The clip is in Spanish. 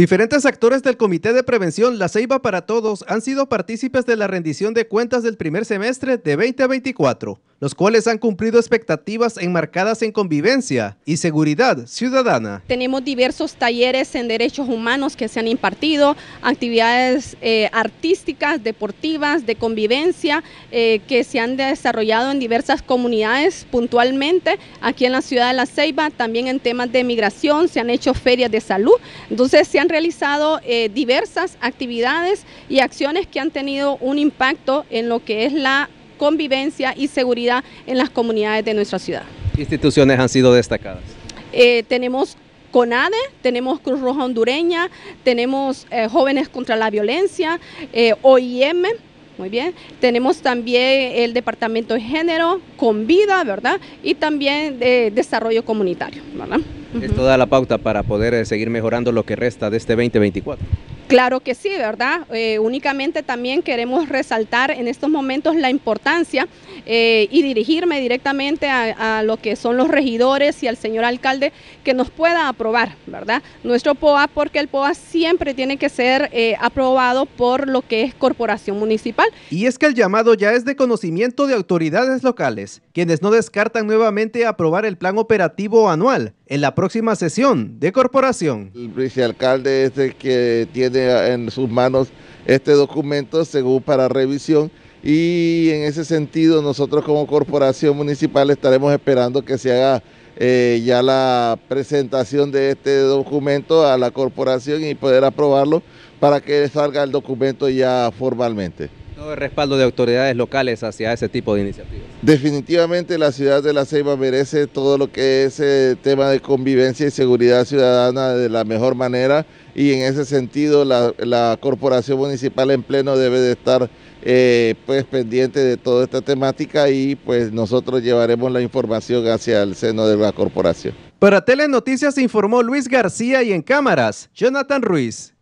Diferentes actores del Comité de Prevención La Ceiba para Todos han sido partícipes de la rendición de cuentas del primer semestre de 2024, los cuales han cumplido expectativas enmarcadas en convivencia y seguridad ciudadana. Tenemos diversos talleres en derechos humanos que se han impartido, actividades eh, artísticas, deportivas, de convivencia, eh, que se han desarrollado en diversas comunidades puntualmente aquí en la ciudad de La Ceiba, también en temas de migración, se han hecho ferias de salud, entonces se han realizado eh, diversas actividades y acciones que han tenido un impacto en lo que es la convivencia y seguridad en las comunidades de nuestra ciudad. ¿Qué instituciones han sido destacadas? Eh, tenemos CONADE, tenemos Cruz Roja Hondureña, tenemos eh, Jóvenes contra la Violencia, OIM, muy bien. Tenemos también el Departamento de Género con vida, ¿verdad? Y también de desarrollo comunitario, ¿verdad? Esto da la pauta para poder eh, seguir mejorando lo que resta de este 2024. Claro que sí, ¿verdad? Eh, únicamente también queremos resaltar en estos momentos la importancia eh, y dirigirme directamente a, lo que son los regidores y al señor alcalde que nos pueda aprobar, ¿verdad? Nuestro POA, porque el POA siempre tiene que ser eh, aprobado por lo que es corporación municipal. Y es que el llamado ya es de conocimiento de autoridades locales, quienes no descartan nuevamente aprobar el plan operativo anual en la próxima sesión de corporación. El vicealcalde es el que tiene en sus manos este documento según para revisión. Y en ese sentido nosotros como corporación municipal estaremos esperando que se haga eh, ya la presentación de este documento a la corporación y poder aprobarlo para que salga el documento ya formalmente el respaldo de autoridades locales hacia ese tipo de iniciativas. Definitivamente la ciudad de La Ceiba merece todo lo que es el eh, tema de convivencia y seguridad ciudadana de la mejor manera y en ese sentido la, corporación municipal en pleno debe de estar eh, pues pendiente de toda esta temática y pues nosotros llevaremos la información hacia el seno de la corporación. Para Telenoticias informó Luis García y en cámaras, Jonathan Ruiz.